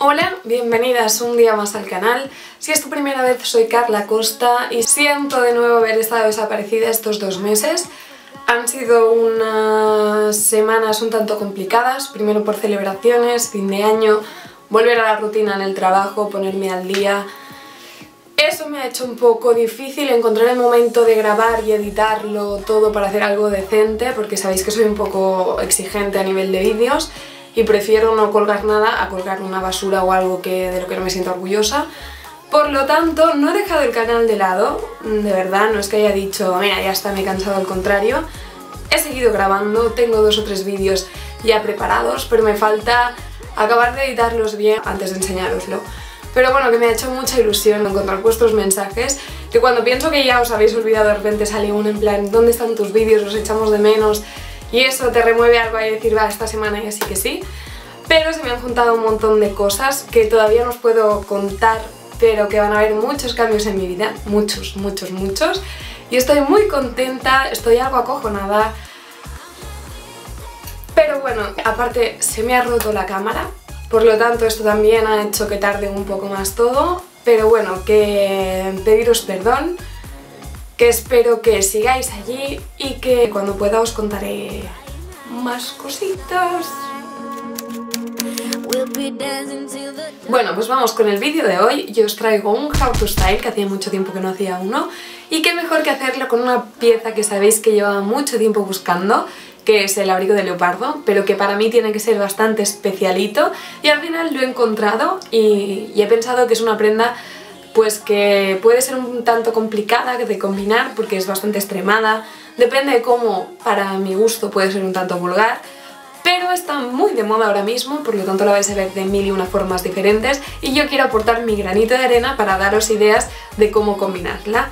Hola, bienvenidas un día más al canal. Si es tu primera vez soy Carla Costa y siento de nuevo haber estado desaparecida estos dos meses. Han sido unas semanas un tanto complicadas, primero por celebraciones, fin de año, volver a la rutina en el trabajo, ponerme al día. Eso me ha hecho un poco difícil encontrar el momento de grabar y editarlo todo para hacer algo decente, porque sabéis que soy un poco exigente a nivel de vídeos y prefiero no colgar nada a colgar una basura o algo que, de lo que no me siento orgullosa. Por lo tanto, no he dejado el canal de lado, de verdad, no es que haya dicho, mira, ya está, me he cansado, al contrario. He seguido grabando, tengo dos o tres vídeos ya preparados, pero me falta acabar de editarlos bien antes de enseñároslo. Pero bueno, que me ha hecho mucha ilusión encontrar vuestros mensajes, que cuando pienso que ya os habéis olvidado de repente sale un en plan, ¿dónde están tus vídeos? Los echamos de menos y eso te remueve algo y decir, va, esta semana y así que sí. Pero se me han juntado un montón de cosas que todavía no os puedo contar, pero que van a haber muchos cambios en mi vida, muchos, muchos, muchos. Y estoy muy contenta, estoy algo acojonada. Pero bueno, aparte se me ha roto la cámara, por lo tanto esto también ha hecho que tarde un poco más todo. Pero bueno, que pediros perdón que espero que sigáis allí y que cuando pueda os contaré más cositas. Bueno, pues vamos con el vídeo de hoy. Yo os traigo un How to Style, que hacía mucho tiempo que no hacía uno, y qué mejor que hacerlo con una pieza que sabéis que llevaba mucho tiempo buscando, que es el abrigo de leopardo, pero que para mí tiene que ser bastante especialito, y al final lo he encontrado y, y he pensado que es una prenda pues que puede ser un tanto complicada de combinar porque es bastante extremada, depende de cómo para mi gusto puede ser un tanto vulgar, pero está muy de moda ahora mismo, por lo tanto la vais a ver de mil y una formas diferentes y yo quiero aportar mi granito de arena para daros ideas de cómo combinarla.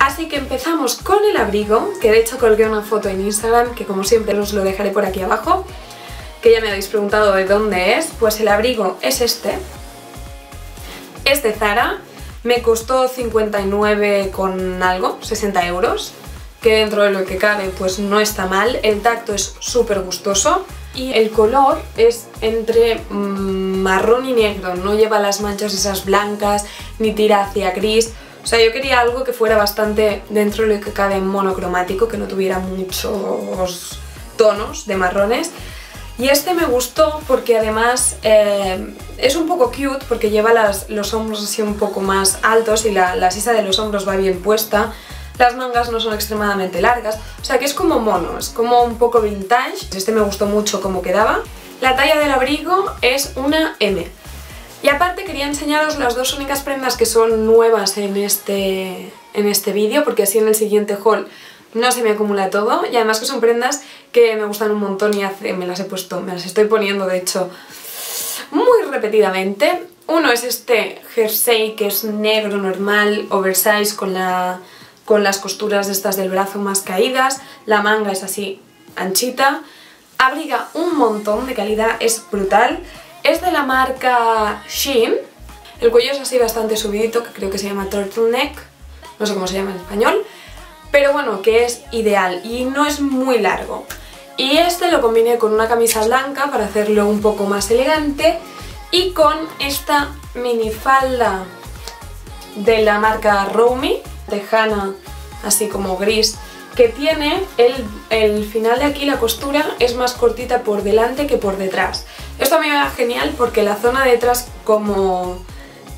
Así que empezamos con el abrigo, que de hecho colgué una foto en Instagram, que como siempre os lo dejaré por aquí abajo, que ya me habéis preguntado de dónde es, pues el abrigo es este, es de Zara, me costó 59 con algo, 60 euros, que dentro de lo que cabe pues no está mal, el tacto es súper gustoso y el color es entre mm, marrón y negro, no lleva las manchas esas blancas ni tira hacia gris, o sea, yo quería algo que fuera bastante dentro de lo que cabe monocromático, que no tuviera muchos tonos de marrones y este me gustó porque además eh, es un poco cute porque lleva los hombros así un poco más altos y la, la sisa de los hombros va bien puesta. Las mangas no son extremadamente largas, o sea que es como mono, es como un poco vintage. Este me gustó mucho cómo quedaba. La talla del abrigo es una M. Y aparte quería enseñaros las dos únicas prendas que son nuevas en este, en este vídeo, porque así en el siguiente haul no se me acumula todo y además que son prendas que me gustan un montón y me las he puesto, me las estoy poniendo de hecho muy repetidamente. Uno es este jersey que es negro normal, oversize con, la, con las costuras estas del brazo más caídas, la manga es así anchita, abriga un montón de calidad, es brutal, es de la marca Shein, el cuello es así bastante subidito, que creo que se llama turtleneck, no sé cómo se llama en español, pero bueno, que es ideal y no es muy largo. Y este lo combiné con una camisa blanca para hacerlo un poco más elegante y con esta minifalda de la marca Romy, tejana así como gris, que tiene el, el, final de aquí, la costura, es más cortita por delante que por detrás. Esto a mí me va genial porque la zona de detrás como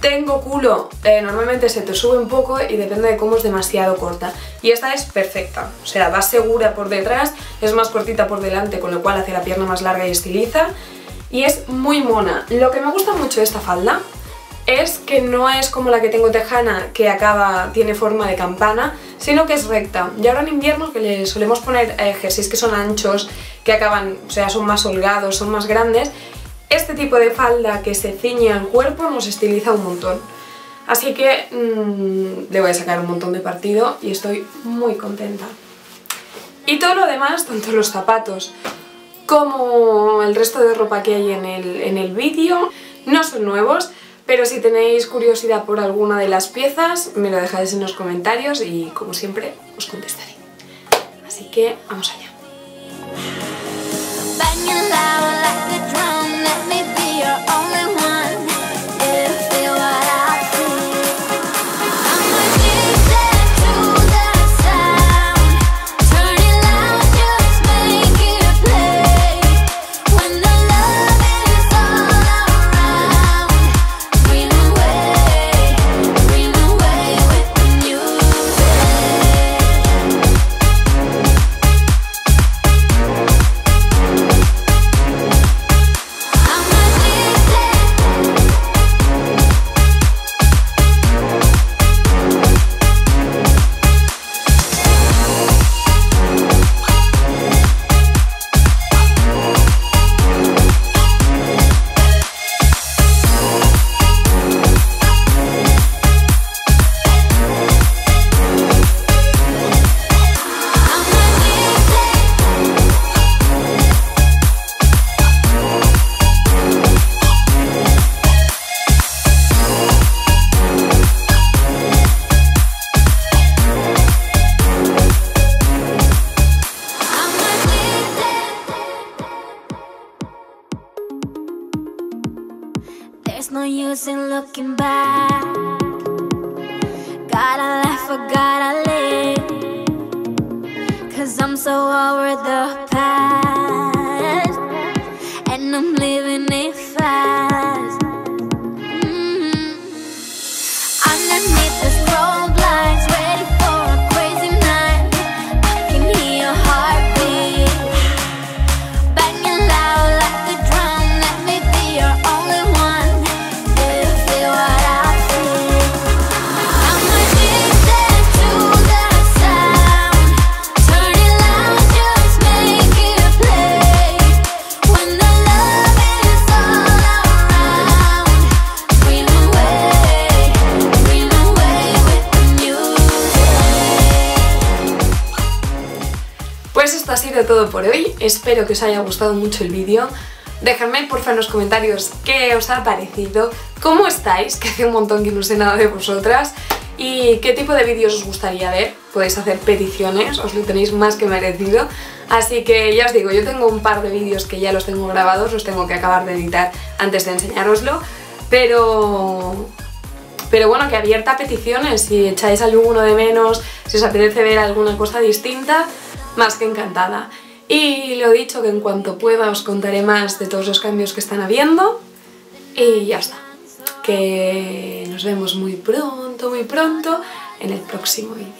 tengo culo, eh, normalmente se te sube un poco y depende de cómo es demasiado corta. Y esta es perfecta, o sea, va segura por detrás, es más cortita por delante, con lo cual hace la pierna más larga y estiliza. Y es muy mona. Lo que me gusta mucho de esta falda es que no es como la que tengo tejana, que acaba, tiene forma de campana, sino que es recta. Y ahora en invierno que le solemos poner eh, jerseys que son anchos, que acaban, o sea, son más holgados, son más grandes, este tipo de falda que se ciñe al cuerpo nos estiliza un montón. Así que mmm, le voy a sacar un montón de partido y estoy muy contenta. Y todo lo demás, tanto los zapatos como el resto de ropa que hay en el, en el vídeo, no son nuevos, pero si tenéis curiosidad por alguna de las piezas, me lo dejáis en los comentarios y como siempre os contestaré. Así que vamos allá. It's no looking back. Gotta life, I gotta live. Cause I'm so over the past. Pues esto ha sido todo por hoy, espero que os haya gustado mucho el vídeo. Dejadme porfa en los comentarios qué os ha parecido, cómo estáis, que hace un montón que no sé nada de vosotras, y qué tipo de vídeos os gustaría ver. Podéis hacer peticiones, os lo tenéis más que merecido. Así que ya os digo, yo tengo un par de vídeos que ya los tengo grabados, los tengo que acabar de editar antes de enseñároslo, pero pero bueno, que abierta peticiones, si echáis alguno de menos, si os apetece ver alguna cosa distinta, más que encantada. Y lo dicho, que en cuanto pueda os contaré más de todos los cambios que están habiendo. Y ya está. Que nos vemos muy pronto, muy pronto en el próximo vídeo.